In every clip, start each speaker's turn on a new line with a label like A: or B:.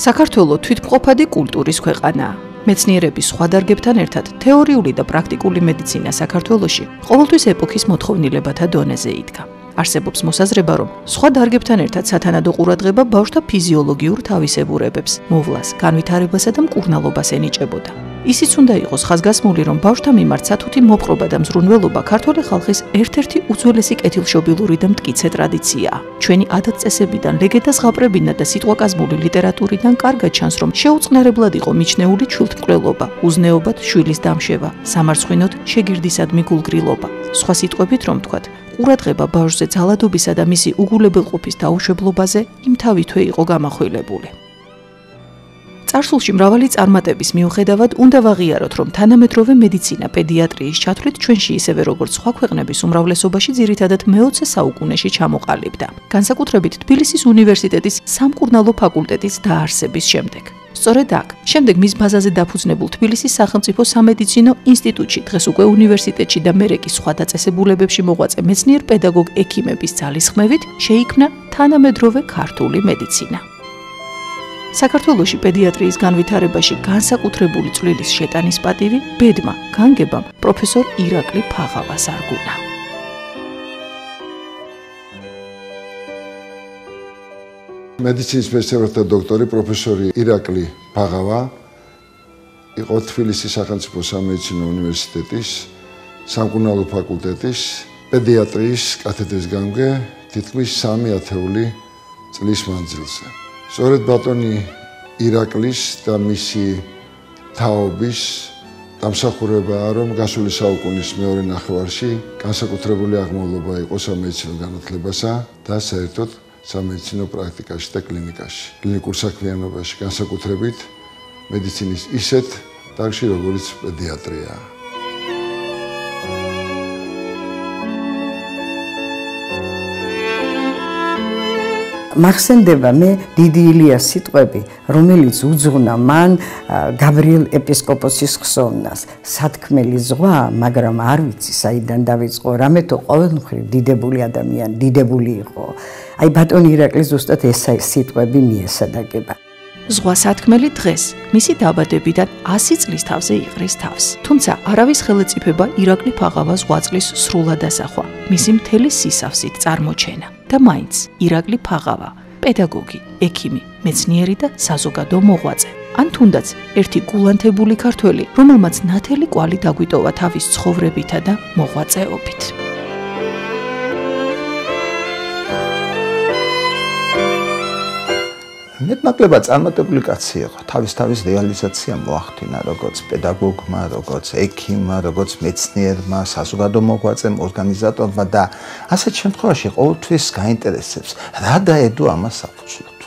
A: საქართველოს თვითმყოფადი კულტურის ქვეყანაა. მეცნიერების სხვა დარგებთან ერთად თეორიული და პრაქტიკული მედიცინა საქართველოში ყოველთვის ეპოქის მოთხოვნილებათა დონეზე იდგა. არსებობს მოსაზრება, რომ სხვა დარგებთან ერთად სათანადო ყურადღება ბავშვთა ფიზიოლოგიურ თავისებურებებს, მოვლას, განვითარებასა და მკურნალობას ენიჭებოდა. ისიც უნდა იყოს ხაზგასმული, რომ ბავშვთა მიმართ სათუთი მოპყრობა და მზრუნველობა ქართული ხალხის ერთ-ერთი უძველესი კეთილშობილური და მტკიცე ტრადიციაა. ჩვენი ადათ-წესებიდან, ლეგენდას ღაპრებიდან და სიტყვაკაზმული ლიტერატურიდან კარგად ჩანს, რომ შეუწყნარებლად იყო მიჩნეული ჩულთმკვლელობა, უზნეობად შვილის დამშევა, სამარცხინოდ შეგირდისადმი გულგრილობა. სხვა სიტყვებით რომ ვთქვათ, ყურადღება ბავშვზე ძალადობისა და მისი უგულებელყოფის დაუშვებლობაზე იმთავითვე იყო გამახვილებული. წარსულში მრავალი წარმატების მიუხედავად უნდა ვაღიაროთ, რომ თანამედროვე მედიცინა პედიატრიის ჩათვლით ჩვენში ისევე როგორც სხვა ქვეყნების უმრავლესობაში ძირითადად მე-20 საუკუნეში ჩამოყალიბდა. განსაკუთრებით თბილისის უნივერსიტეტის სამკურნალო ფაკულტეტის დაარსების შემდეგ. სწორედ აქ, შემდეგ მის ბაზაზე დაფუძნებულ თბილისის სახელმწიფო სამედიცინო ინსტიტუტში, დღეს უკვე უნივერსიტეტში და მერეკის სხვა დაწესებულებებში მოღვაწე მეცნიერ პედაგოგ ექიმების ძალისხმევით შეიქმნა თანამედროვე ქართული მედიცინა. საქართველოსი პედიატრიის განვითარებაში განსაკუთრებული წვლილის შეტანის პატივი ბედმა განგებამ პროფესორ ირაკლი ფაღავას არგუნა.
B: მედიცინის მეცნიერებათა დოქტორი პროფესორი ირაკლი ფაღავა იყო თბილისის სახელმწიფო სამედიცინო უნივერსიტეტის სამკურნალო ფაკულტეტის პედიატრიის კათედრის გამგე თითქმის 3 ათეული წლის მანძილზე. სწორედ ბატონი ირაკლის და მისი თაობის დამსახურებაა რომ გასული საუკუნის მეორე ნახევარში განსაკუთრებული აღმავლობა იყო სამედიცინო განათლებასა და საერთოდ სამედიცინო პრაქტიკაში და კლინიკაში. კლინიკურ საქმიანობაში განსაკუთრებით მედიცინის ისეთ დარგში როგორც პედიატრიაა.
C: მახსენდება მე დიდი ილიას სიტყვები, რომელიც უძღვნა მან გაბრიელ ეპისკოპოსის ხსოვნას. სათქმელი ზღვა, მაგრამ არ ვიცი საიდან დაიწყო, რამე თუ ყოველმხრივ დიდებული ადამიანი, დიდებული იყო. აი ბატონი ირაკლი ზუსტად ეს სიტყვები მიესადაგება.
A: ზღვა სათქმელი დღეს მისი დაბადებიდან 100 წლის თავზე იყრის თავს. თუმცა არავის ხელეწიფება ირაკლი ფაღავა ზღვაწლის სრულად ასახვა. მისი მთელი სისავსით წარმოჩენა. და მაინც ირაკლი ფაღავა, პედაგოგი, ექიმი, მეცნიერი და საზოგადო მოღვაწე. ან თუნდაც ერთი გულანთებული ქართველი, რომელმაც ნათელი კვალი დაგვიტოვა თავის ცხოვრებითა და მოღვაწეობით.
D: მეტნაკლებად წარმატებული კაცი იყო. თავის თავის რეალიზაცია მოახდინა როგორც პედაგოგმა, როგორც ექიმმა, როგორც მეცნიერმა, საზოგადო მოღვაწემ, ორგანიზატორმა და ასეთ შემთხვევაში ყოველთვის გაინტერესებს რა დაედო ამას საფუძვლად.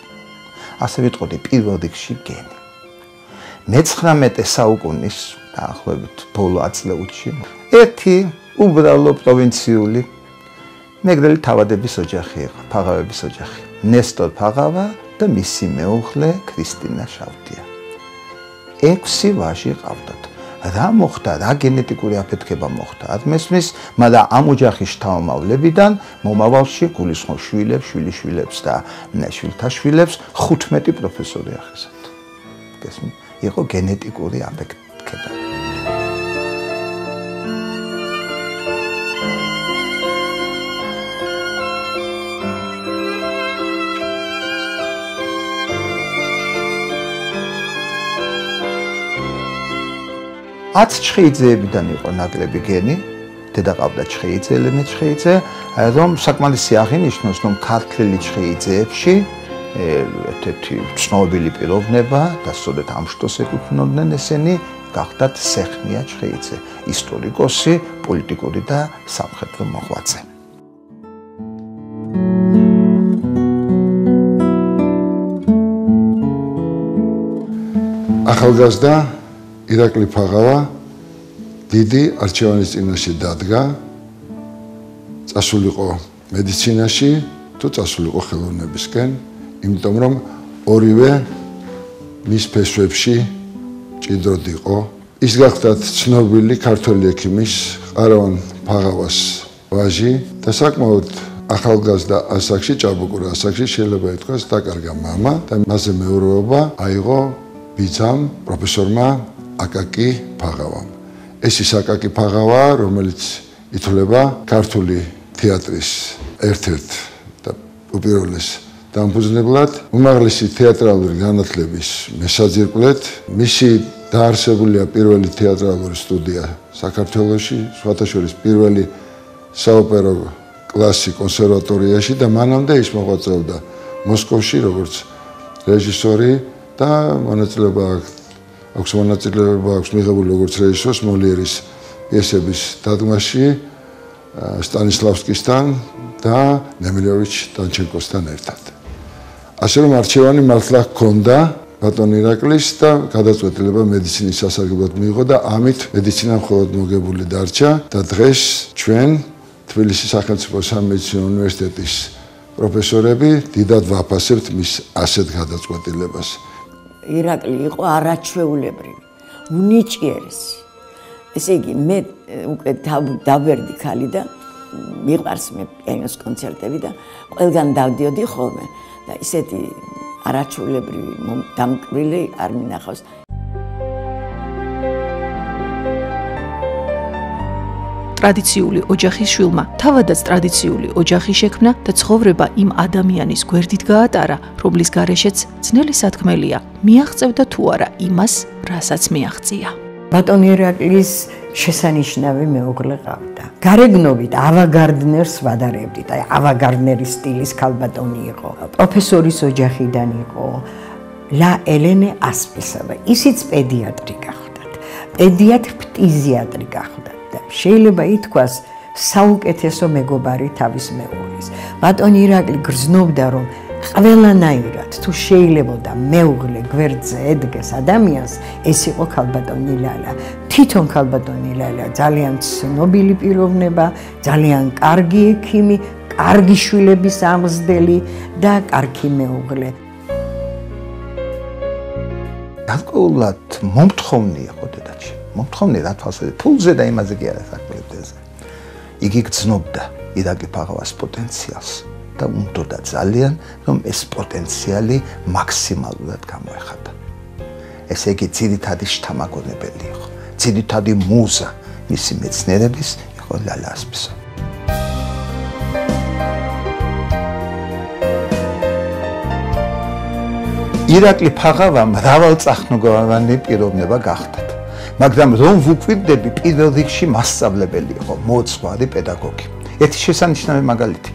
D: ასე ვიტყოდი პირველ რიგში გენი. მე-19 საუკუნის დაახლოებით ბოლო აწლეულში ერთი უბრალო პროვინციული მეგრელი თავადების ოჯახი იყო, ფაღავების ოჯახი. ნესტორ ფაღავა და მისი მეუღლე ქრისტინა შავდია. 6 ვაჟი ყავდათ. რა მოხდა, რა გენეტიკური აფეთქება მოხდა? არ მესმის, მაგრამ ამ ოჯახის შთამომავლებიდან მომავალში გულისხმობ შვილებს, შვილიშვილებს და შვილთა შვილებს 15 პროფესორი ახესათ. გესმი? იყო გენეტიკური აფეთქება. ათ ჩხეიძეებიდან იყო ნაკლები გენი დედა ყავდა ჩხეიძე ელენე ჩხეიძე რომ საკმარისი აღინიშნოს რომ ქართლელი ჩხეიძეებში ერთ-ერთი ცნობილი პიროვნება და სწორედ ამ შტოს ეკუთვნოდნენ ესენი გახდათ სეხნია ჩხეიძე ისტორიკოსი პოლიტიკური და სამხედრო მოღვაწე.
B: ახალგაზრდა ირაკლი ფაღავა დიდი არჩევანის წინაშე დადგა წასულიყო მედიცინაში თუ წასულიყო ხელოვნებისკენ იმიტომ რომ ორივე მის ფესვებში ჭიდროდიყო ის გახდათ ცნობილი ქართველი ექიმის ყარავან ფაღავას ვაჟი და საკმაოდ ახალგაზრდა ასაკში ჭაბუკურა ასაკში შეიძლება ითქვას დაკარგა мама და მასზე მეურვეობა აიღო ბიძამ პროფესორმა აკაკი ფაღავამ. ეს ის აკაკი ფაღავა, რომელიც ითვლება ქართული თეატრის ერთ-ერთ და უპირველეს დამფუძნებლად, უმაღლესი თეატრალური განათლების მესაძირკვლად, მისი დაარსებულია პირველი თეატრალური სტუდია საქართველოში, სხვათა შორის პირველი საოპერო კლასი კონსერვატორიაში და მანამდე ის მოღვაწეობდა მოსკოვში როგორც რეჟისორი და მონაწილეობა აქვს მონაწილეობა აქვს მიღებული როგორც რეჟისორს მოლიერის პიესების დადგმაში სტანისლავსკისთან და ნემილოვიჩ დანჩენკოსთან ერთად. ასე რომ არჩევანი მართლა ჰქონდა ბატონ ირაკლის და გადაწყვეტილება მედიცინის სასარგებლოდ მიიღო და ამით მედიცინა მხოლოდ მოგებული დარჩა და დღეს ჩვენ თბილისის სახელმწიფო სამედიცინო უნივერსიტეტის პროფესორები დიდად ვაფასებთ მის ასეთ გადაწყვეტილებას.
C: ირაკლი იყო არაჩვეულებრივი, უნიჭიერესი. ესე იგი მე უკვე დავერდი ხალი და მიყვარს მე პიანოს კონცერტები და ყველგან დავდიოდი ხოლმე და ისეთი არაჩვეულებრივი დამკვილი არ მინახავს.
A: ტრადიციული ოჯახის შვილმა თავადაც ტრადიციული ოჯახი შექმნა და ცხოვრება იმ ადამიანის გვერდით გაატარა, რომლის გარეშეც ძნელი სათქმელია, მიაღწევდა თუ არა იმას, რასაც მიაღწია.
C: ბატონ ირაკლის შესანიშნავი მეუღლე ყავდა. გარეგნობით ავაგარდნერს ვადარებდით, აი ავაგარდნერის სტილის ქალბატონი იყო. პროფესორის ოჯახიდან იყო. ლა ელენე ასპისავა, ისიც პედიატრი გახლდათ. პედიატრ ფტიზიატრი გახლდათ. და შეიძლება ითქვას საუკეთესო მეგობარი თავის მეუღლის. ბატონი ირაკლი გრძნობდა რომ ყველანაირად თუ შეიძლებოდა მეუღლე გვერდზე ედგეს ადამიანს, ეს იყო ქალბატონი ლალა. თვითონ ქალბატონი ლალა ძალიან ცნობილი პიროვნება, ძალიან კარგი ექიმი, კარგი შვილების ამზდელი და კარგი მეუღლე.
D: გარკვეულად მომთხოვნი იყო მომთხოვნი რა თვალსაჩინო ფულზე და იმაზე კი არა საქმეებზე იგი გძნობდა ირაკი ფაღავას პოტენციალს და უნდოდა ძალიან რომ ეს პოტენციალი მაქსიმალურად გამოეხატა ესე იგი ძირითადი შთამაგონებელი იყო. ძირითადი მუზა მისი მეცნიერების იყო ლალასპისო ირაკლი ფაღავა მრავალწახნაგოვანი პიროვნება გახდა მაგრამ რომ ვუკვირდები პირველ რიგში მასწავლებელი იყო მოძღვარი პედაგოგი. ერთი შესანიშნავი მაგალითი.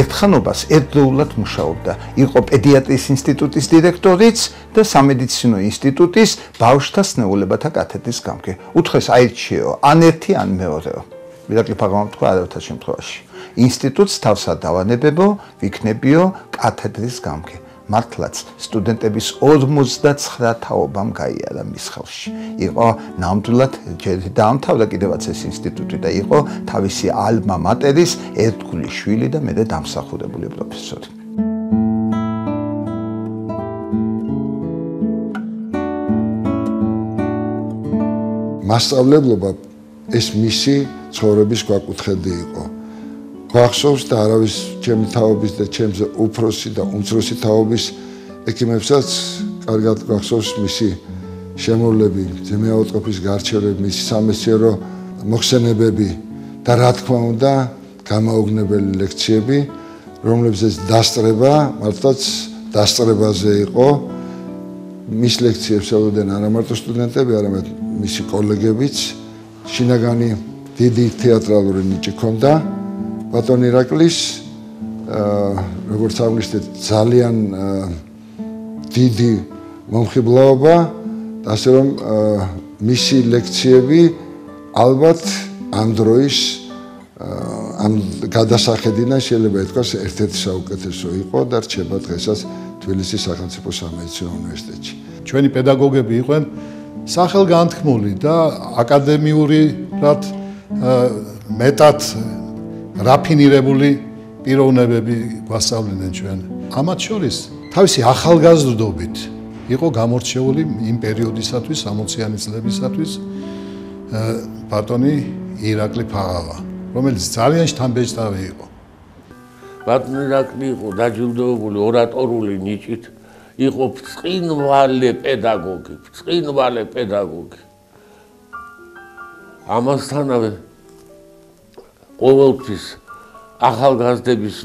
D: ერთხანობას ერთდროულად მუშაობდა. იყო პედიატრიის ინსტიტუტის დირექტორიც და სამედიცინო ინსტიტუტის ბავშვთა სნეულებათა კათედრის გამგე. უთხეს აირჩიო ან ერთი ან მეორეო. მირაკლი ფაგამამ თქვა არავითარ შემთხვევაში. ინსტიტუტს თავსა დავანებებო ვიქნებიო კათედრის გამგე მართლაც სტუდენტების 59 თაობამ გაიარა მის ხელში. იყო ნამდვილად დაამთავრა კიდევაც ეს ინსტიტუტი და იყო თავისი ალმა მატერის ერთგული შვილი და მე დამსახურებული პროფესორი.
B: მასშტაბლებლობა ეს მისი ცხოვრების გვაკუთხედი იყო. გვახსოვს და არავის ჩემი თაობის და ჩემზე უფროსი და უმცროსი თაობის ექიმებსაც კარგად გვახსოვს მისი შემოვლები, ძემეაუწყობის გარჩევები, მისი სამეცნიერო მოხსენებები და რა თქმა უნდა, გამაოგნებელი ლექციები, რომლებზეც დასწრება, მართლაც დასწრებაზე იყო. მის ლექციებს ელოდნენ არა მარტო სტუდენტები, არამედ მისი კოლეგებიც. შინაგანი დიდი თეატრალური ნიჭი ჰქონდა. ბატონ ირაკლის აა როგორც აღნიშნეთ ძალიან დიდი მომხიბლაობა ასე რომ მისი ლექციები ალბათ ამ დროის ამ გადასახედიდან შეიძლება ითქვას ერთ-ერთი საუკეთესო იყო და რჩება დღესაც თბილისის სახელმწიფო სამედიცინო უნივერსიტეტში.
E: ჩვენი პედაგოგები იყვნენ სახელგანთქმული და აკადემიური რაც მეტად რაფინირებული პიროვნებები გვასწავლინენ ჩვენ. ამათ შორის თავისი ახალგაზრდობით იყო გამორჩეული იმ პერიოდისათვის, 60-იანი წლებისათვის ბატონი ირაკლი ფაღავა, რომელიც ძალიან შთამბეჭდავი იყო.
F: ბატონირაკლი იყო დაჯილდოებული ორატორული ნიჭით, იყო წინვალე პედაგოგი, წინვალე პედაგოგი. ამასთანავე ყოველთვის ახალგაზრდების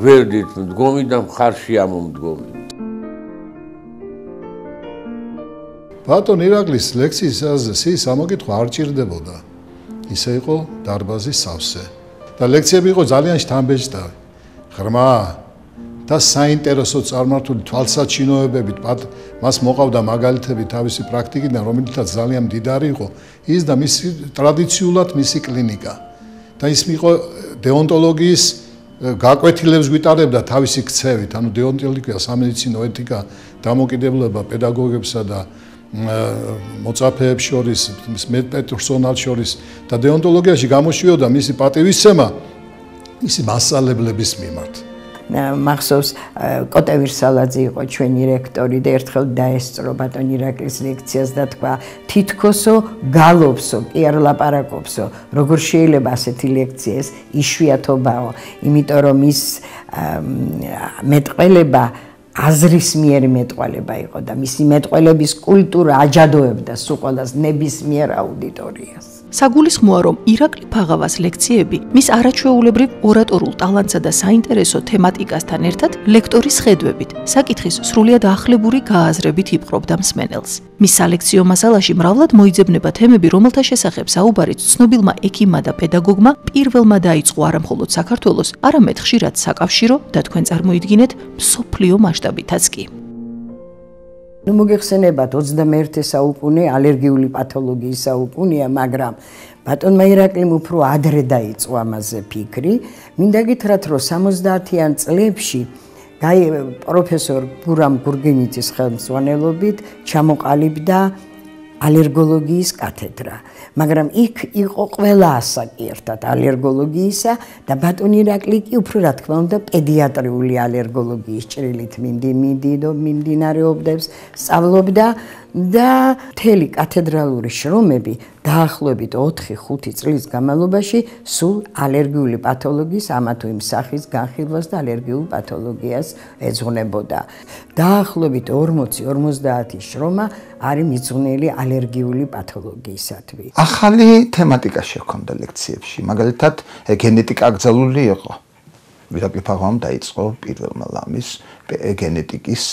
F: გვერდით მდგომი და მხარში ამომდგომი.
E: ბატონ ირაკლის ლექსიის აზრი სამოგითხო არ ჭირდებოდა. ისე იყო დარბაზის სავსე. და ლექციები იყო ძალიან შთამბეჭდავი. ღრმა და საინტერესო წარმართული თვალსაჩინოებებით მას მოყავდა მაგალითები თავისი პრაქტიკიდან, რომელთაც ძალიან მდიდარი იყო ის და მისი ტრადიციულად მისი კლინიკა. და ის იყო დეონტოლოგიის გაკვეთილებს გვიტარებდა თავისი ქცევით, ანუ დეონტოლოგია, სამედიცინო ეთიკა, დამოკიდებულება პედაგოგებსა და მოწაფეებს შორის, მედპერსონალს შორის და დეონტოლოგიაში გამოშვიოდა მისი პატივისცემა მისი მასალებლების მიმართ.
C: მახსოვს კოტევირ სალაძე იყო ჩვენი რექტორი და ერთხელ დაესწრო ბატონ ირაკლის ლექციას და თქვა თითქოსო გალობსო კი არ ლაპარაკობსო როგორ შეიძლება ასეთი ლექციას იშვიათობაო? იმიტომ რომ ის მეტყველება აზრის მიერ მეტყველება იყო და მისი მეტყველების კულტურა აჯადოებდა სულ ყოველას ნებისმიერ აუდიტორიას
A: საგულისხმოა რომ ირაკლი ფაღავას ლექციები მის არაჩვეულებრივ ორატორულ ტალანტსა და საინტერესო თემატიკასთან ერთად ლექტორის ხედვებით საკითხის სრულიად ახლებური გააზრებით იპყრობდა მსმენელს. მის სალექციო მასალაში მრავლად მოიძებნება თემები რომელთა შესახებ საუბარიც ცნობილმა ექიმმა და პედაგოგმა პირველმა დაიწყო არამხოლოდ საქართველოს არამედ ხშირად საკავშირო და თქვენ წარმოიდგინეთ მსოფლიო მასშტაბითაც კი
C: ნუ მოგეხსენებათ 21 საუკუნე ალერგიული პათოლოგიის საუკუნეა, მაგრამ ბატონმა ირაკლიმ უფრო ადრე დაიწყო ამაზე ფიქრი. მინდა გითხრათ, რომ 70-იან წლებში გაი პროფესორ გურამ გურგენიძის ხელმძღვანელობით ჩამოყალიბდა ალერგოლოგიის კათედრა. მაგრამ იქ იყო ყველა ასაკი ერთად ალერგოლოგიისა და ბატონი ირაკლი კი უფრო რა თქმა უნდა პედიატრიული ალერგოლოგიის ჭრილით მიმდინარეობდებს სწავლობდა და მთელი კათედრალური შრომები დაახლოებით 4-5 წლის განმავლობაში სულ ალერგიული პათოლოგიის ამა თუ იმ სახის განხილვას და ალერგიულ პათოლოგიას ეძღვნებოდა. დაახლოებით 40-50 შრომა არის მიძღვნილი ალერგიული პათოლოგიისათვის.
D: ახალი თემატიკა შექონდა ლექციებში, მაგალითად გენეტიკა აკრძალული იყო. ვირაკი ფაღამ დაიწყო პირველმა ლამის გენეტიკის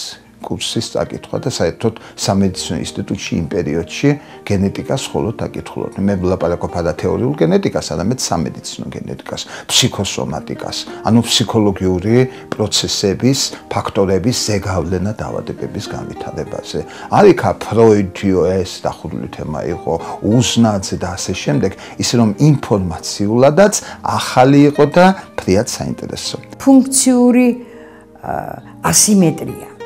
D: კურსის წაკითხვა და საერთოდ სამედიცინო ინსტიტუტში იმ პერიოდში გენეტიკას მხოლოდ აკითხულობდნენ. მე ვლაპარაკობ არა თეორიულ გენეტიკას, არამედ სამედიცინო გენეტიკას, ფსიქოსომატიკას, ანუ ფსიქოლოგიური პროცესების, ფაქტორების ზეგავლენა დაავადებების განვითარებაზე. არიქა ფროიდიო ეს დახურული თემა იყო, უზნაძე და ასე შემდეგ, ისე რომ ინფორმაციულადაც ახალი იყო და ფრიად საინტერესო.
C: ფუნქციური ასიმეტრია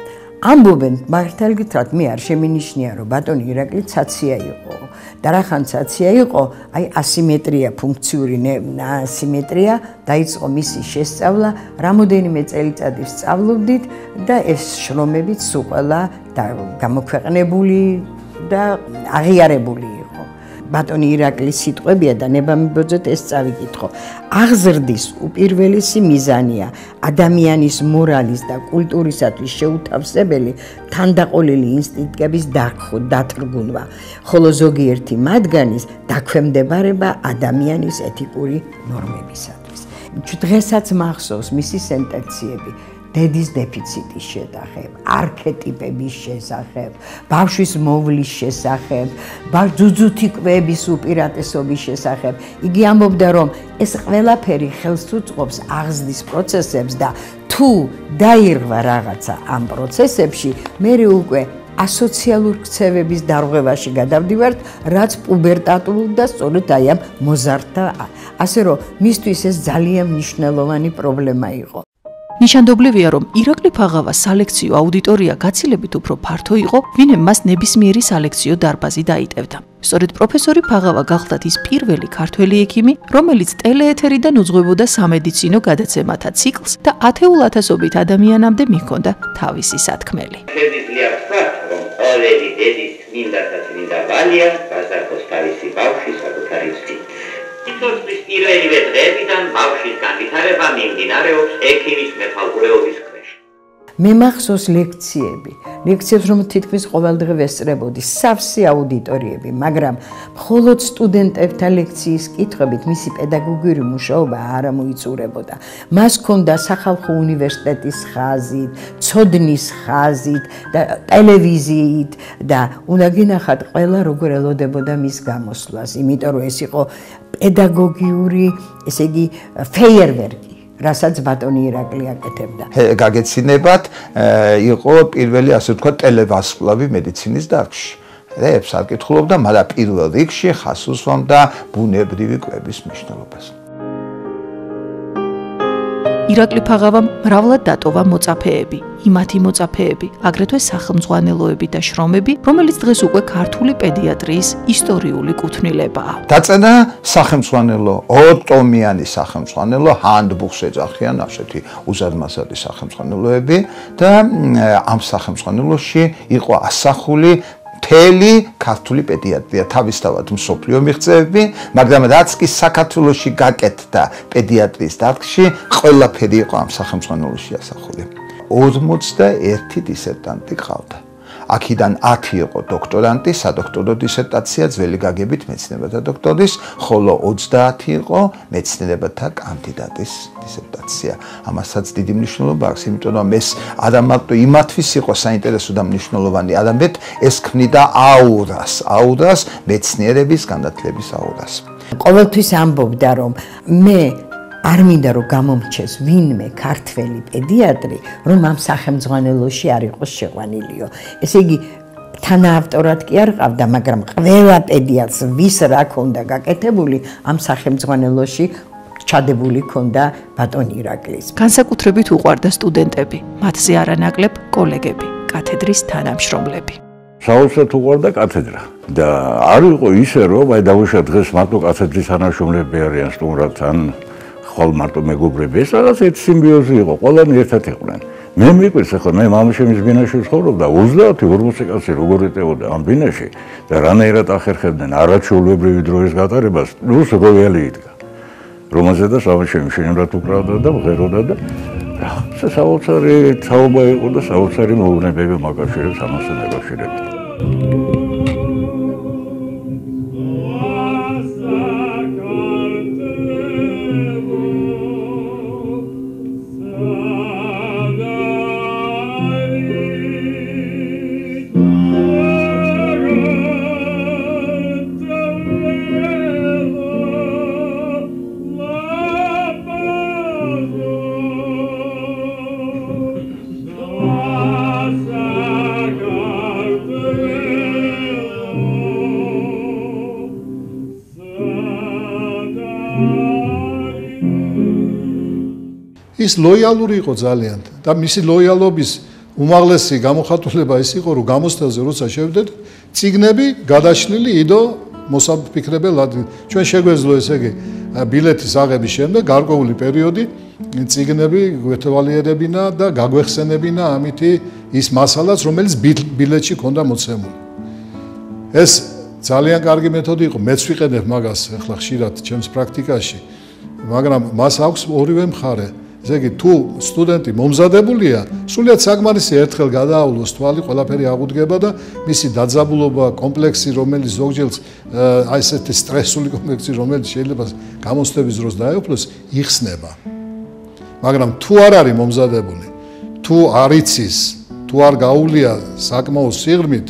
C: ამბობენ მართალ გითხრათ მე არ შემინიშნია რომ ბატონი ირაკლი ცაცია იყო. და რახან ცაცია იყო აი ასიმეტრია ფუნქციური ასიმეტრია დაიწყო მისი შესწავლა რამოდენიმე წელიწადი სწავლობდით და ეს შრომებიც სულ ყველა და გამოქვეყნებული და აღიარებული ბატონი ირაკლის სიტყვებია და ნებამიბოძეთ ეს წავიკითხო. აღზრდის უპირველესი მიზანია ადამიანის მორალის და კულტურისათვის შეუთავსებელი თანდაყოლილი ინსტინქტების დათრგუნვა, ხოლო ზოგიერთი მათგანის დაქვემდებარება ადამიანის ეთიკური ნორმებისათვის. დღესაც მახსოვს მისი სენტენციები დედის დეფიციტის შესახებ, არქეტიპების შესახებ, ბავშვის მოვლის შესახებ, ბაძუძუთი კვების უპირატესობის შესახებ. იგი ამბობდა, რომ ეს ყველაფერი ხელს უწყობს აღზრდის პროცესებს და თუ დაირღვა რაღაცა ამ პროცესებში, მე უკვე ასოციალურ ქცევების დარღვევაში გადავდივართ, რაც პუბერტატულ და სწორედ აი ამ მოზარდთა ასე რომ მისთვის ეს ძალიან მნიშვნელოვანი პრობლემა იყო.
A: ნიშანდობლივია, რომ ირაკლი ფაღავა სალექციო აუდიტორია გაცილებით უფრო ფართო იყო, ვინმე მას ნებისმიერი სალექციო დარბაზი დაიტევდა. სწორედ პროფესორი ფაღავა გახლდათ ის პირველი ქართველი ექიმი, რომელიც ტელეეთერიდან უძღვებოდა სამედიცინო გადაცემათა ციკლს და ათეულ ათასობით ადამიანამდე მიჰქონდა თავისი სათქმელი.
G: ყოველი დედის მინდა და მინდა ვალია, გაზარდოს თავისი ბავშვი საკუთარი წინ. სიცოცხლის პირველივე დღეებიდან ბავშვის განვითარება მიმდინარეობს ექიმის მეთვალყურეობის
C: მე მახსოვს ლექციები. ლექციებს რომ თითქმის ყოველდღე ვესწრებოდი, სავსე აუდიტორიები, მაგრამ მხოლოდ სტუდენტებთან ლექციის კითხვებით მისი პედაგოგიური მუშაობა არ მოიწურებოდა. მას ჰქონდა სახალხო უნივერსიტეტის ხაზით, ცოდნის ხაზით და ტელევიზიით და უნდა გინახათ ყველა როგორ ელოდებოდა მის გამოსვლას, იმიტომ რომ ეს იყო პედაგოგიური, ესე იგი, ფეიერვერკი. რასაც ბატონი ირაკლი აკეთებდა.
D: გაგეცინებათ იყო პირველი ასე ვთქვა ტელევასკულარი მედიცინის დარგში. ეს არ კითხულობდა, მაგრამ პირველ რიგში ხას უსვამდა ბუნებრივი კვების მნიშვნელობას.
A: ირაკლი ფაღავამ მრავლად დატოვა მოწაფეები, იმათი მოწაფეები, აგრეთვე სახელმძღვანელოები და შრომები, რომელიც დღეს უკვე ქართული პედიატრიის ისტორიული კუთვნილებაა.
D: დაწენა სახელმძღვანელო, ოტომიანი სახელმძღვანელო, ჰანდბუხს ეძახიან ასეთი უზარმაზარი სახელმძღვანელოები და ამ სახელმძღვანელოში იყო ასახული მთელი ქართული პედიატრია თავისთავად მსოფლიო მიღწევები, მაგრამ რაც კი საქართველოსში გაკეთდა პედიატრიის დარგში, ყველაფერი იყო ამ სახელმძღვანელოში ასახული. 41 დისერტანტი ყავდა. აქედან 10 იყო დოქტორანტი, სადოქტორო დისერტაცია ძველი გაგებით მეცნიერებათა დოქტორის, ხოლო 30 იყო მეცნიერებათა კანდიდატის დისერტაცია. ამასაც დიდი მნიშვნელობა აქვს, იმიტომ რომ ეს ადამიანტო იმათვის იყო საინტერესო და მნიშვნელოვანი, ადამიანთ ეს ქმნიდა აურას, აურას მეცნიერების განათლების აურას.
C: ყოველთვის ამბობდა რომ მე არ მინდა რომ გამომრჩეს ვინმე ქართველი პედიატრი, რომ ამ სახელმძღვანელოში არ იყოს შეყვანილიო. ესე იგი თანაავტორად კი არ ყავდა, მაგრამ ყველა პედიატრს ვის რა ქონდა გაკეთებული ამ სახელმძღვანელოში ჩადებული ქონდა ბატონი ირაკლის.
A: განსაკუთრებით უყვარდა სტუდენტები, მათზე არანაკლებ კოლეგები, კათედრის თანამშრომლები.
H: საოცრად უყვარდა კათედრა და არ იყო ისე რომ აი დავუშვათ დღეს მარტო კათედრის თანამშრომლები არიან სტუმრად ან ხოლ მარტო მეგობრები ეს რაღაც ერთ სიმბიოზი იყო ყველანი ერთად იყვნენ. მე მიყვირს ახლა მე მამაშემის ბინაში ვცხოვრობდა 30-40 კაცი როგორ ეტეოდა ამ ბინაში და რანაირად ახერხებდნენ არაჩვეულებრივი დროის გატარებას პლუს როიალი იდგა. რომელზედაც მამაშემი შეიძლება უკრავდა და ღეროდა და რა საოცარი თაობა იყო და საოცარი მოუნებები მაგაშერებს ამასთან დაკავშირებით
E: ის ლოიალური იყო ძალიან. და მისი ლოიალობის უმაღლესი გამოხატულება ის იყო რომ გამოსტელზე როცა შევდეთ ციგნები გადაშლილი იდო მოსაფიქრებელად ჩვენ შეგვეძლო ესე იგი ბილეთის აღების შემდეგ გარკვეული პერიოდი ციგნები გვეთვალიერებინა და გაგვეხსენებინა ამითი ის მასალაც რომელიც ბილეთში ქონდა მოცემული. ეს ძალიან კარგი მეთოდი იყო. მეც ვიყენებ მაგას ახლა ხშირად ჩემს პრაქტიკაში მაგრამ მას აქვს ორივე მხარე ესე იგი თუ სტუდენტი მომზადებულია, სულიად საკმარისი ერთხელ გადაავლოს თვალი, ყველაფერი აღუდგება და მისი დაძაბულობა, კომპლექსი, რომელიც ზოგჯერ აი ესეთი სტრესული კომპლექსი, რომელიც შეიძლება გამოსტების დროს დაეუფლოს, იხსნება. მაგრამ თუ არ არის მომზადებული, თუ არ იცის, თუ არ გაუვლია საკმაო სიღრმით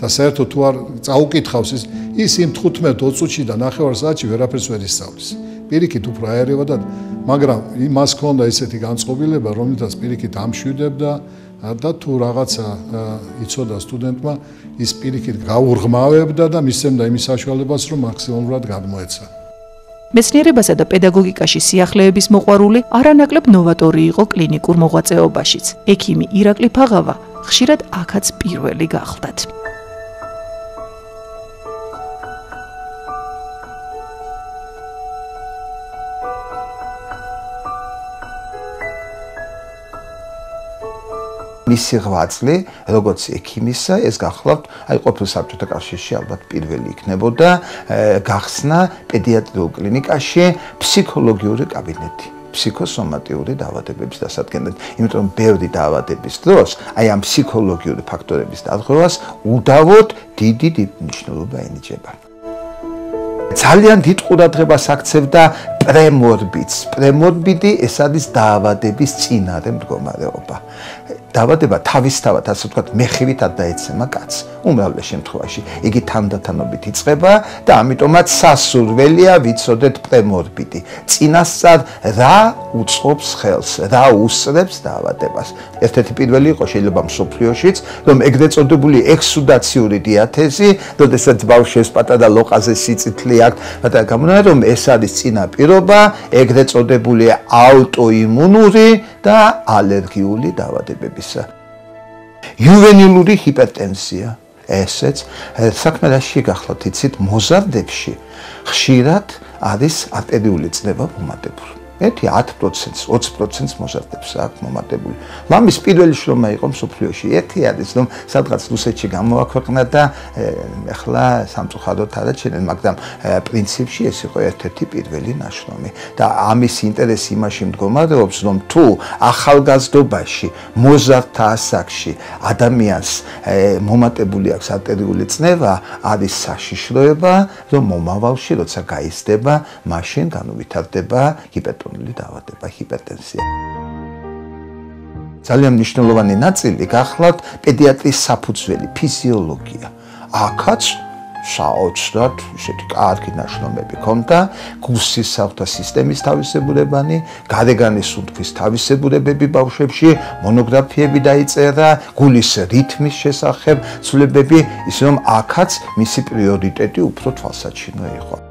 E: და საერთოდ თუ არ წაუკითხავს ის ის იმ 15-20 წუთში და 9 საათში ვერაფერს ვერ ისწავლის. პირიქით უფრო აერევა და მაგრამ იმას ქონდა ესეთი განწყობილება, რომელთაც პირიქით ამშვიდებდა და თუ რაღაცა იცოდა სტუდენტმა, ის პირიქით გაურღმავებდა და მისცემდა იმის საშუალებას, რომ მაქსიმალურად გადმოეცა.
A: მეცნიერებასა და პედაგოგიკაში სიახლეების მოყვარული არანაკლებ ნოვატორი იყო კლინიკურ მოღვაწეობაშიც. ექიმი ირაკლი ფაღავა ხშირად აქაც პირველი გახლდათ.
D: მისი ღვაწლი, როგორც ექიმისა, ეს გახლავთ, აი ყოფილ საბჭოთა კავშირში ალბათ პირველი იქნებოდა გახსნა პედიატრიულ კლინიკაში ფსიქოლოგიური კაბინეტი. ფსიქოსომატიური დაავადებების დასადგენად, იმიტომ რომ ბევრი დაავადების დროს აი ამ ფსიქოლოგიური ფაქტორების დარღვევას უდავოდ დიდი მნიშვნელობა ენიჭება. ძალიან დიდ ყურადღებას აქცევდა პრემორბიდს. პრემორბიდი ეს არის დაავადების წინარე მდგომარეობა. დაავადება თავისთავად ასე ვთქვათ მეხივით დაეცემა კაცს უმრავლეს შემთხვევაში. იგი თანდათანობით იწყება და ამიტომაც სასურველია ვიცოდეთ პრემორბიდი. წინასწარ რა უწყობს ხელს რა უსწრებს დაავადებას. ერთ-ერთი პირველი იყო შეიძლება მსოფლიოშიც რომ ეგრეთ წოდებული ექსუდაციური დიათეზი როდესაც ბავშვებს პატარა ლოყაზე სიწითლე აქვს და გამონადა რომ ეს არის წინაპირობა ეგრეთ წოდებული აუტოიმუნური და ალერგიული დაავადებებისა. იუვენილური ჰიპერტენზია ესეც საქმე რა შეგახლოთ იცით მოზარდებში ხშირად არის არტერიული წნევა მომატებული. ერთი 10%-ს 20%-ს მოზარდებს აქვს მომატებული. მამის პირველი შრომა იყო მსოფლიოში. ერთი არის რომ სადღაც რუსეთში გამოაქვეყნა და ეხლა სამწუხაროდ არაჩენენ, მაგრამ პრინციპში ეს იყო ერთ-ერთი პირველი ნაშრომი. და ამის ინტერესი იმაში მდგომარეობს, რომ თუ ახალგაზრდობაში მოზარდთა ასაკში ადამიანს მომატებული აქვს არტერიული წნევა, არის საშიშროება, რომ მომავალში როცა გაიზრდება, მაშინ განუვითარდება ჰიპერტონია სურნელი დაავადება ჰიპერტენზია. ძალიან მნიშვნელოვანი ნაწილი გახლავთ პედიატრის საფუძველი ფიზიოლოგია. აქაც საოცრად ისეთი კარგი ნაშრომები ქონდა გუსის საფთა სისტემის თავისებურებანი, გარეგანის სუნთქვის თავისებურებები ბავშვებში, მონოგრაფიები დაიწერა გულის რითმის შესახებ, ცვლილებები, ისე რომ აქაც მისი პრიორიტეტი უფრო თვალსაჩინო იყო.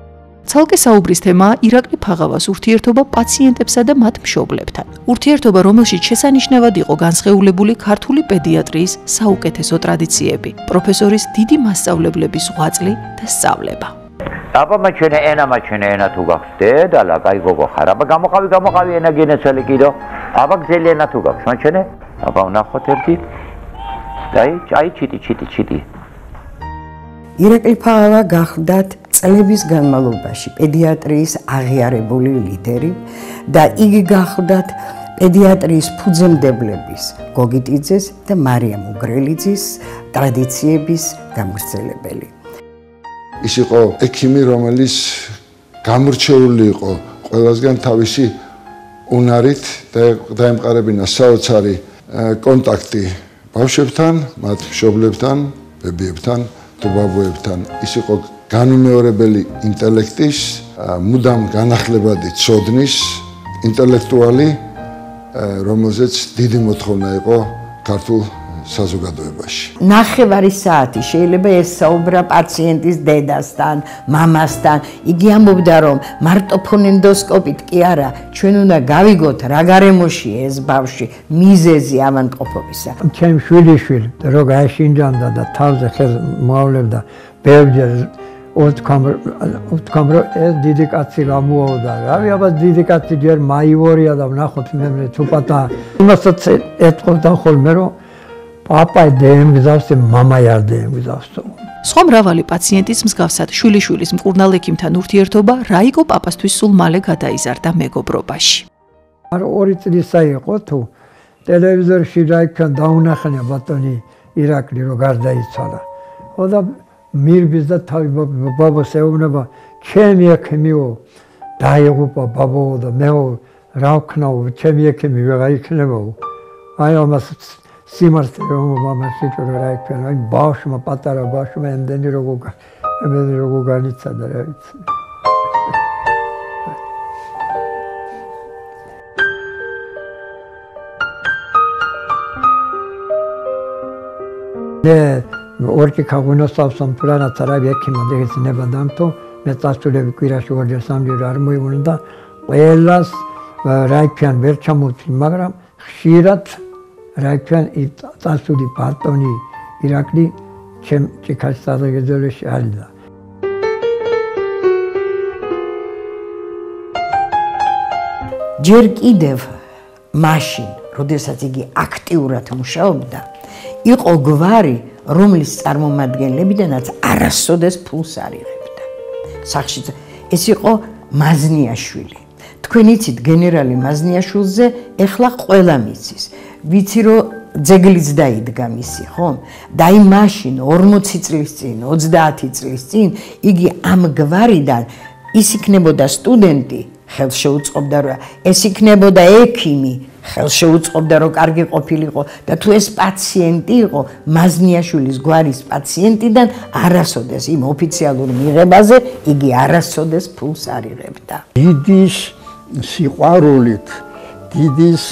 A: ცალკე საუბრის თემაა ირაკლი ფაღავას ურთიერთობა პაციენტებსა და მათ მშობლებთან. ურთიერთობა, რომელშიც შესანიშნავად იყო განსხეულებული ქართული პედიატრიის საუკეთესო ტრადიციები, პროფესორის დიდი მასწავლებლების ღვაწლი და სწავლება.
I: აბა მაჩენე ენა მაჩენე ენა თუ გახსდე და ლა კაი გოგო ხარ აბა გამოყავი გამოყავი ენა გენეცელი კიდო აბა გზელი ენა თუ გაქვს მაჩენე აბა ვნახოთ ერთი დაი ჩაი ჩიტი ჩიტი ჩიტი
C: ირაკლი ფაღავა გახდათ წლების განმავლობაში პედიატრიის აღიარებული ლიდერი და იგი გახდათ პედიატრიის ფუძემდებლების გოგიტიძეს და მარიამ უგრელიძის ტრადიციების გამგრძელებელი.
B: ის იყო ექიმი, რომელიც გამრჩეული იყო ყველასგან თავისი უნარით და დაემყარებინა საოცარი კონტაქტი ბავშვებთან, მათ მშობლებთან, ბებიებთან, დაბაბოებთან. ის იყო განუმეორებელი ინტელექტის, მუდამ განახლებადი ცოდნის ინტელექტუალი, რომელზეც დიდი მოთხოვნა იყო ქართულ საზოგადოებაში.
C: ნახევარი საათი შეიძლება ესაუბრა პაციენტის დედასთან, მამასთან. იგი ამბობდა, რომ მარტო ფონენდოსკოპით კი არა, ჩვენ უნდა გავიგოთ რა გარემოში ეს ბავში მიზეზი ამანტყოფობისა.
J: ჩემ შვილიშვილი რო გააშინჯანდა და თავზე ხელს მოავლებდა ბევრჯერ ოთქამრო ოთქამრო ეს დიდი კაცი რა მოავდა რავი აბა დიდი კაცი ჯერ მაიორია და ვნახოთ მე თუ პატა იმასაც ეთყობდა ხოლმე რომ პაპა დემგზავს და мама დემგზავს
A: სხვა მრავალი პაციენტის მსგავსად შვილიშვილის მკურნალ ექიმთან ურთიერთობა რაიკო პაპასთვის სულ მალე გადაიზარდა მეგობრობაში.
J: არ ორი წლისა იყო თუ? ტელევიზორში რაიქთან დაუნახანა ბატონი ირაკლი რო გარდაიცვალა. ხო და მირბის და თავი ბაბას ეუბნება ჩემი ექიმიო დაიღუპა ბაბო და მეო რა ვქნაო ჩემი ექიმი ვეღარ იქნება აი ამას სიმართლე რომ მამას შეჭრო რა იქნება აი ბავშვმა პატარა ბავშვმა ამდენი როგორ ამდენი როგორ განიცადა რა ვიცი. ნე ორკი ქაგუნოსავსამ პლანაც არა ექიმა დეგეცნება დამთო მე წასულები კვირაში ორჯერ სამჯერ არ მოიმუნდა ყველას რაიქიან ვერ ჩამოთვლი მაგრამ ხშირად რაიქიან წასული პარტონი ირაკლი ჩემ ჭიქას საზოგადოებაში არიდა
C: ჯერ კიდევ მაშინ როდესაც იგი აქტიურად მუშაობდა, იყო გვარი, რომლის წარმომადგენლებიდანაც არასოდეს ფულს არ იღებდა. სახში ეს იყო მაზნიაშვილი. თქვენ იცით გენერალი მაზნიაშვილზე ეხლა ყველა მიცის. ვიცი რომ ძეგლიც დაიდგა მისი, ხო? და აი მაშინ 40 წლის წინ, 30 წლის წინ იგი ამ გვარიდან ის იქნებოდა სტუდენტი, ხელს შეუწყობდა რა, ეს იქნებოდა ექიმი, ხელს შეუწყობდა რომ კარგი ყოფილიყო და თუ ეს პაციენტი იყო მაზნიაშვილის გვარის პაციენტიდან არასოდეს იმ ოფიციალურ მიღებაზე იგი არასოდეს ფულს არ იღებდა.
J: დიდის სიყვარულით, დიდის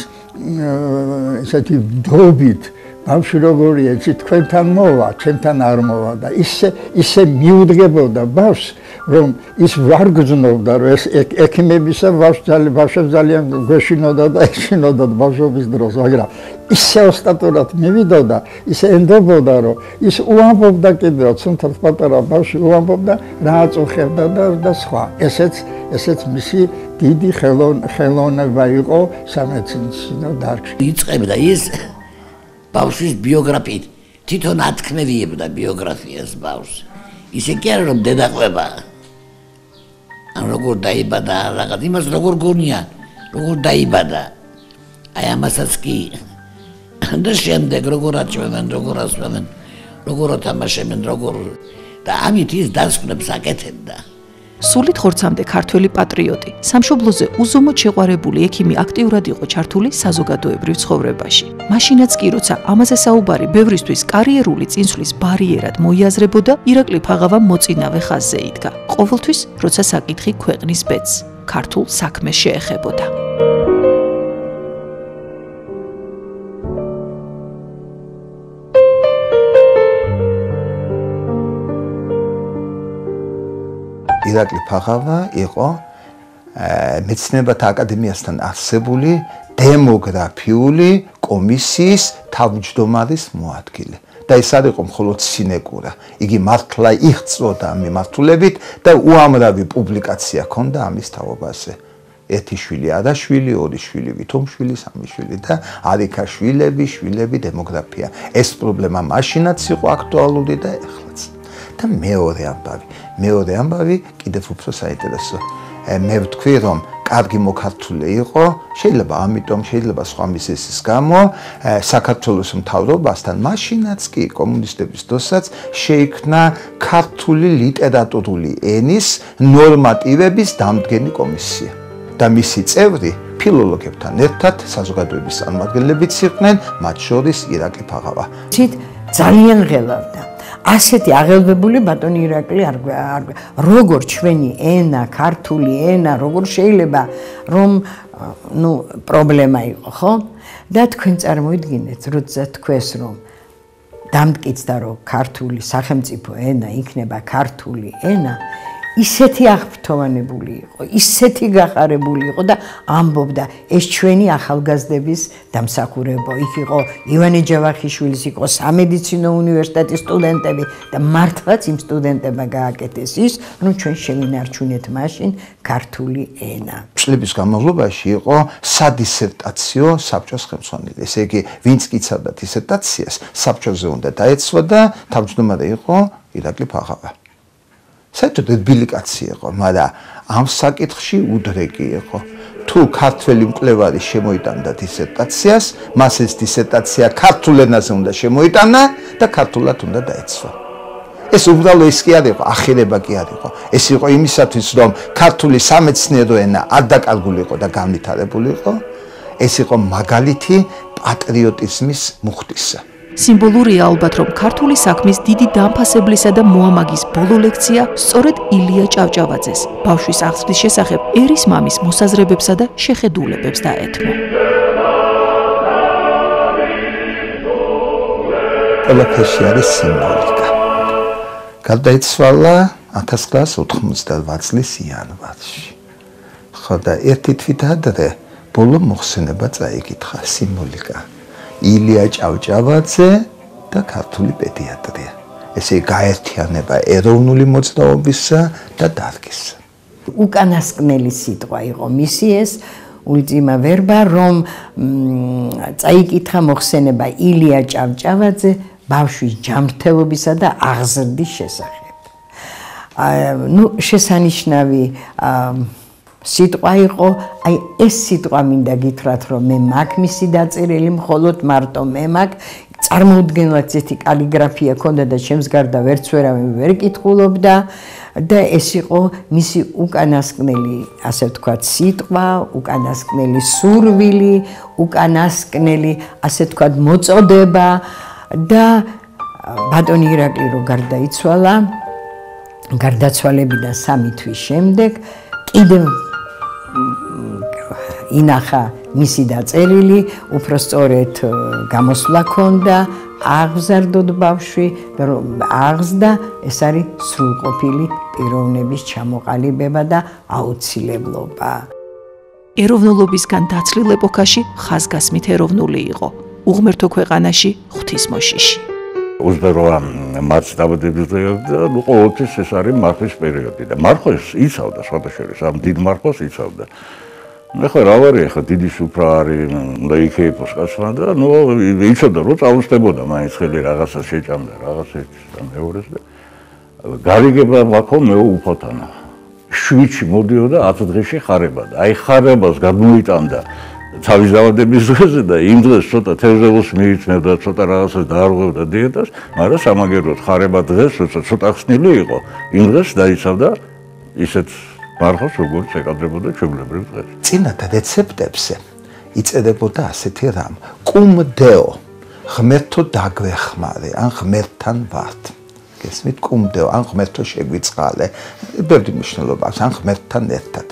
J: ესეთი დობით ბავშვი როგორი ეცი თქვენთან მოვა, ჩვენთან არ მოვა და ისე ისე მიუდგებოდა ბავშვს რომ ის ვარგზნობდა რომ ეს ექიმებისა ბავშვი ბავშვი ძალიან გვეშინოდა და ეშინოდა ბავშვობის დროს მაგრამ ისე ოსტატურად მივიდოდა ისე ენდობოდა რომ ის უამბობდა კიდევ თუმცა პატარა ბავშვი უამბობდა რა აწუხებდა და და სხვა. ესეც ესეც მისი დიდი ხელონ ხელონება იყო სამეცნიერო დარგში.
K: იწებდა ის ბავშვის ბიოგრაფიით. თვითონ ათქმევიებდა ბიოგრაფიას ბავშვს. ისე კი არა რომ დედაყვება. ან როგორ დაიბადა რაღაც იმას როგორ გონია როგორ დაიბადა. აი ამასაც კი და შემდეგ როგორ აჭმევენ როგორ ასვამენ როგორ ათამაშებენ როგორ და ამით ის დასკვნებს აკეთებდა
A: სულით ხორცამდე ქართველი პატრიოტი. სამშობლოზე უზომოდ შეყვარებული ექიმი აქტიურად იყო ჩართული საზოგადოებრივ ცხოვრებაში. მაშინაც კი როცა ამაზე საუბარი ბევრისთვის კარიერული წინსვლის ბარიერად მოიაზრებოდა ირაკლი ფაღავა მოწინავე ხაზზე იდგა ყოველთვის როცა საკითხი ქვეყნის ბედს ქართულ საქმეს შეეხებოდა
D: ირაკლი ფაღავა იყო მეცნიერებათა აკადემიასთან არსებული დემოგრაფიული კომისიის თავმჯდომარის მოადგილე. და ეს არ იყო მხოლოდ სინეკურა. იგი მართლა იღწოდა მიმართულებით და უამრავი პუბლიკაცია ჰქონდა ამის თაობაზე. ერთი შვილი ადაშვილი, ორი შვილი ვითომშვილი, სამი შვილი და არიქა შვილები, შვილები დემოგრაფია. ეს პრობლემა მაშინაც იყო აქტუალური და ეხლაც. და მეორე ამბავი. მეორე ამბავი კიდევ უფრო საინტერესო. მე ვთქვი რომ კარგი მოკართული იყო, შეიძლება ამიტომ შეიძლება სხვა მისესის გამო საქართველოს მთავრობასთან მაშინაც კი კომუნისტების დროსაც შეიქმნა ქართული ლიტერატურული ენის ნორმატივების დამდგენი კომისია და მისი წევრი ფილოლოგებთან ერთად საზოგადოების წარმომადგენლებიც იყვნენ, მათ შორის ირაკლი ფაღავა.
C: ცით ძალიან ღელავდა ასეთი აღელვებული ბატონი ირაკლი არ როგორ ჩვენი ენა, ქართული ენა, როგორ შეიძლება რომ ნუ პრობლემა იყო, ხო? და თქვენ წარმოიდგინეთ, როცა თქვენს რომ დამტკიცდა რომ ქართული სახელმწიფო ენა იქნება ქართული ენა, ისეთი აღფრთოვანებული იყო, ისეთი გახარებული იყო და ამბობდა, ეს ჩვენი ახალგაზრდების დამსახურება. იქ იყო ივანე ჯავახიშვილის იყო სამედიცინო უნივერსიტეტის სტუდენტები და მართლაც იმ სტუდენტებმა გააკეთეს ის, რომ ჩვენ შევინარჩუნეთ მაშინ ქართული ენა.
D: წლების განმავლობაში იყო სადისერტაციო საბჭოს ხელმძღვანელი. ესე იგი, ვინც კიცავდა დისერტაციას, საბჭოზე უნდა დაეცვა და თავმჯდომარე იყო ირაკლი ფაღავა. საერთოდ დებილი კაცი იყო, მაგრამ ამ საკითხში უდრეკი იყო. თუ ქართველი მკვლევარი შემოიტანდა დისერტაციას, მას ეს დისერტაცია ქართულ ენაზე უნდა შემოიტანა და ქართულად უნდა დაეცვა. ეს უბრალო ის კი არ იყო, ახირება კი არ იყო. ეს იყო იმისათვის, რომ ქართული სამეცნიერო ენა არ დაკარგულიყო და განვითარებულიყო. ეს იყო მაგალითი პატრიოტიზმის მუხტისა.
A: სიმბოლურია ალბათ რომ ქართული საქმის დიდი დამფასებლისა და მოამაგის ბოლო ლექცია სწორედ ილია ჭავჭავაძეს. ბავშვის აღზრდის შესახებ ერის მამის მოსაზრებებსა და შეხედულებებს დაეთმო.
D: ყველაფერში არის სიმბოლიკა. გარდაიცვალა 1998 წლის იანვარში. ხო და ერთი თვით ადრე ბოლო მოხსენება წაიკითხა სიმბოლიკა ილია ჭავჭავაძე და ქართული პედიატრია. ესე გაერთიანება ეროვნული მოძრაობისა და დარგის.
C: უკანასკნელი სიტყვა იყო მისი ეს ულტიმა ვერბა რომ წაიკითხა მოხსენება ილია ჭავჭავაძე ბავშვის ჯანმრთელობისა და აღზრდის შესახებ. აა ნუ შესანიშნავი აა სიტყვა იყო, აი ეს სიტყვა მინდა გითხრათ, რომ მე მაგ მისი დაწერილი მხოლოდ მარტო მე მაგ წარმოუდგენლად ზეთი კალიგრაფია ქონდა და ჩემს გარდა ვერც ვერავინ ვერ კითხულობდა და ეს იყო მისი უკანასკნელი, ასე ვთქვათ, სიტყვა, უკანასკნელი სურვილი, უკანასკნელი, ასე ვთქვათ, მოწოდება და ბატონი ირაკლი რო გარდაიცვალა, გარდაცვალებიდან 3 თვის შემდეგ კიდევ ინახა მისი დაწერილი, უფრო სწორედ გამოსვლა ქონდა, აღზარდოდ ბავშვი, რომ აღზდა, ეს არის სრულყოფილი პიროვნების ჩამოყალიბება და აუცილებლობა.
A: ეროვნულობისგან დაცლილ ეპოქაში ხაზგასმით ეროვნული იყო. უღმერთო ქვეყანაში ღვთისმოშიში.
H: 28 მარტს დაბადების დღე და ნუ ყოველთვის ეს არის მარხვის პერიოდი და მარხვის იცავდა სხვადასხვა ამ დიდ მარხვის იცავდა. მე ხო რა ვარ ახლა დიდი სუფრა არის და იქეიფოს კაცმა და ნუ იცოდა რომ წავუსტებოდა მაინც ხელი რაღაცა შეჭამდა რაღაცა და მეორეს და გარიგება მაქო მე უფოთანა. შვიჩი მოდიოდა 10 დღეში ხარება და აი ხარებას გამოიტანდა თავის დავადების დღეზე და იმ დღეს ცოტა თევზელოს მიიწნევდა ცოტა რაღაცას დაარღვევდა დიეტას მაგრამ სამაგეროდ ხარება დღეს ცოტა ხსნილი იყო იმ დღეს დაიცავდა ისეთ მარხოს როგორც ეკადრებოდა ჩვეულებრივ დღეს.
D: წინათ რეცეპტებზე იწედებოდა ასეთი რამ: კუმდეო, ღმერთო დაგვეხმარე, ან ღმერთთან ვართ. გესმით, კუმდეო, ან ღმერთო შეგვიწყალე. ბევრი მნიშვნელობა აქვს, ან ღმერთთან ერთად.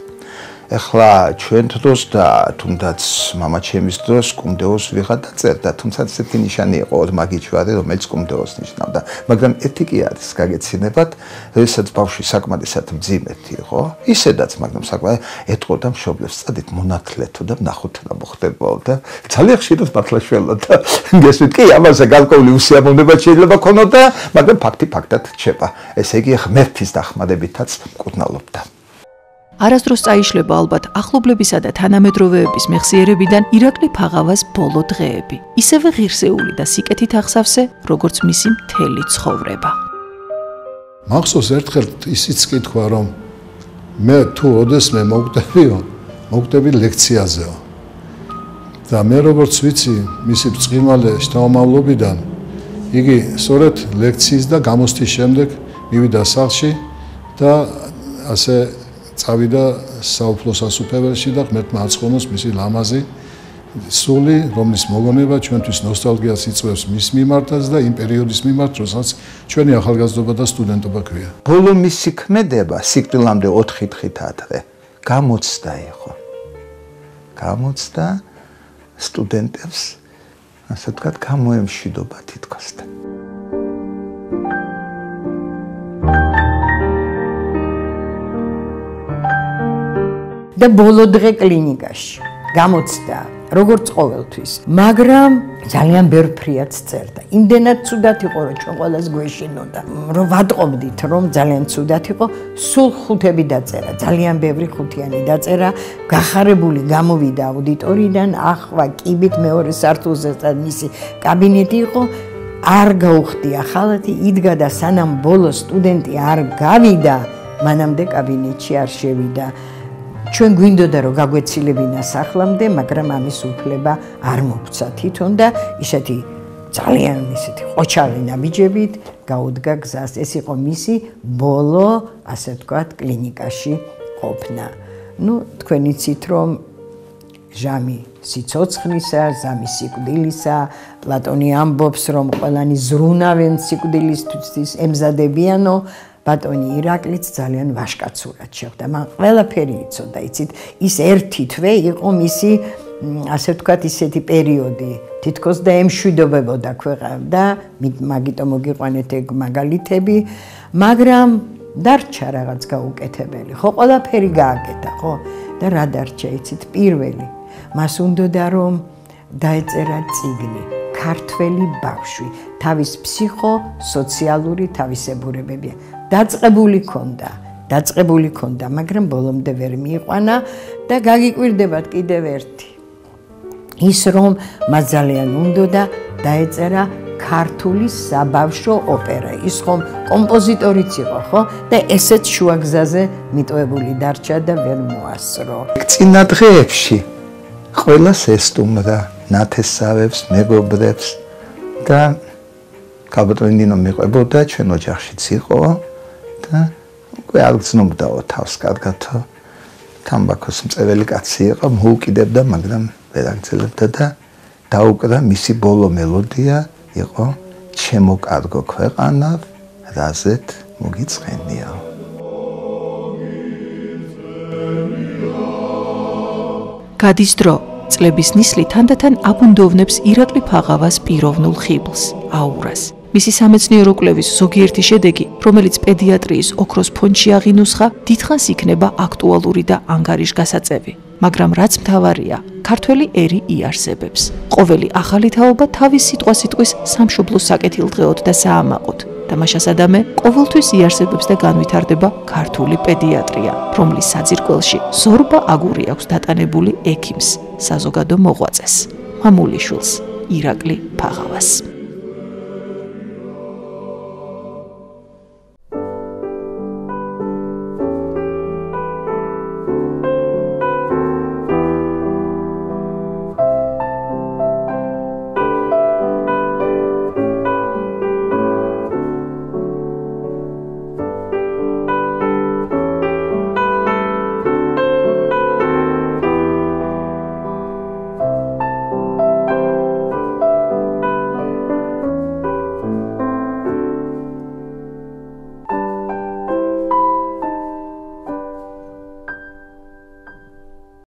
D: ეხლა ჩვენ დროს და თუნდაც მამაჩემის დროს კუმდეოს ვიღად დაწერდა, თუმცა ესეთი ნიშანი იყო მაგიჩვარე, რომელიც კუმდეოს ნიშნავდა. მაგრამ ერთი კი არის გაგეცინებათ, როდესაც ბავშვი საკმარისად მძიმეთი იყო, ისედაც, მაგრამ საკმარისად ეთყოდა მშობლებს, წადით მონათლეთო და ნახოთ რა მოხდება და ძალიან ხშირად მართლა შველა და გესვით კი ამაზე გარკვეული უსიამოვნება შეიძლება ქონოდა, მაგრამ ფაქტი ფაქტად რჩება. ესე იგი ღმერთის დახმარებითაც მკურნალობდა.
A: არასდროს წაიშლება ალბათ ახლობლებისა და თანამედროვეების მეხსიერებიდან ირაკლი ფაღავას ბოლო დღეები. ისევე ღირსეული და სიკეთით ახსავსე, როგორც მისი მთელი ცხოვრება.
E: მახსოვს ერთხელ ისიც კითხვა, რომ მე თუ ოდესმე მოგდებიო, მოგდები ლექციაზეო. და მე როგორც ვიცი, მისი ბრწყინვალე შთამომავლობიდან იგი სწორედ ლექციის და გამოსთვის შემდეგ მივიდა სახლში და ასე წავიდა საუფლო სასუფეველში და ღმერთმა აწყონოს მისი ლამაზი სული, რომლის მოგონება ჩვენთვის ნოსტალგიას იწვევს მის მიმართაც და იმ პერიოდის მიმართ, როდესაც ჩვენი ახალგაზრდობა და სტუდენტობა ქვია.
D: ბოლო მისი ქმედება სიკვდილამდე 4 დღით ადრე გამოცდა იყო. გამოცდა სტუდენტებს ასე ვთქვათ, გამოემშვიდობა თითქოს და
C: ბოლო დღე კლინიკაში გამოცდა როგორც ყოველთვის. მაგრამ ძალიან ბევრ ფრიაც წერდა იმდენად ცუდად იყო რომ ჩვენ ყოველას გვეშინოდა. რომ ვატყობდით რომ ძალიან ცუდად იყო სულ ხუთები დაწერა. ძალიან ბევრი ხუთიანი დაწერა. გახარებული გამოვიდა აუდიტორიდან ახვა კიბით მეორე სართულზე და მისი კაბინეტი იყო. არ გაუხდია ხალათი იდგა და სანამ ბოლო სტუდენტი არ გავიდა მანამდე კაბინეტში არ შევიდა ჩვენ გვინდოდა რომ გაგვეცილებინა სახლამდე, მაგრამ ამის უფლება არ მოგცა თვითონ და ისეთი ძალიან ისეთი ყოჩალი ნაბიჯებით გაუდგა გზას. ეს იყო მისი ბოლო, ასე ვთქვათ, კლინიკაში ყოფნა. ну, თქვენ იცით რომ ჟამი სიцоცხლისა, ზამი სიკვდილისა, პლატონი ამბობს, რომ ყველანი ზრუნავენ სიკვდილისთვის, ემზადებიანო ბატონი ირაკლიც ძალიან ვაშკაცურად შეხვდა. მან ყველაფერი იცოდა, იცით, ის ერთი თვე იყო მისი ასე ვთქვათ ისეთი პერიოდი. თითქოს და ემშვიდობებოდა ქვეყანა და მაგიტო მოგიყვანეთ ეგ მაგალითები, მაგრამ დარჩა რაღაც გაუკეთებელი. ხო, ყველაფერი გააკეთა, ხო? და რა დარჩა, იცით, პირველი. მას უნდოდა რომ დაეწერა ციგნი. ქართველი ბავშვი თავის ფსიქო-სოციალური თავისებურებებია. დაწყებული ქონდა, დაწყებული ქონდა, მაგრამ ბოლომდე ვერ მიიყვანა და გაგიკვირდებათ კიდევ ერთი. ის რომ მას ძალიან უნდა და დაეწერა ქართული საბავშვო ოპერა. ის ხომ კომპოზიტორიც იყო, ხო? და ესეც შუაგზაზე მიტოვებული დარჩა და ვერ მოასრო.
D: წინა დღეებში ყველას ესტუმრა ნათესავებს, მეგობრებს და კაბოტრინინო მიყვებოდა ჩვენ ოჯახშიც იყო და უკვე არ გძნობდაო თავს კარგათო თამბაქოს მწეველი კაცი იყო, მოუკიდებდა, მაგრამ ვერ აგრძელებდა და დაუკრა მისი ბოლო მელოდია იყო ჩემო კარგო ქვეყანა რაზეთ მოგიწყენია
A: გადის დრო წლების ნისლი თანდათან აბუნდოვნებს ირაკლი ფაღავას პიროვნულ ხიბლს აურას მისი სამეცნიერო კვლევის ზოგიერთი შედეგი, რომელიც პედიატრიის ოქროს ფონდში აღინუსხა, დიდხანს იქნება აქტუალური და ანგარიშგასაწევი. მაგრამ რაც მთავარია, ქართველი ერი იარსებებს. ყოველი ახალი თაობა თავის სიტყვა-სიტყვის სამშობლოს საკეთილდღეოდ და საამაყოდ. და მაშას ადამე ყოველთვის იარსებებს და განვითარდება ქართული პედიატრია, რომლის საძირკველში ზორბა აგური აქვს დატანებული ექიმს, საზოგადო მოღვაწეს, მამულიშვილს, ირაკლი ფაღავას.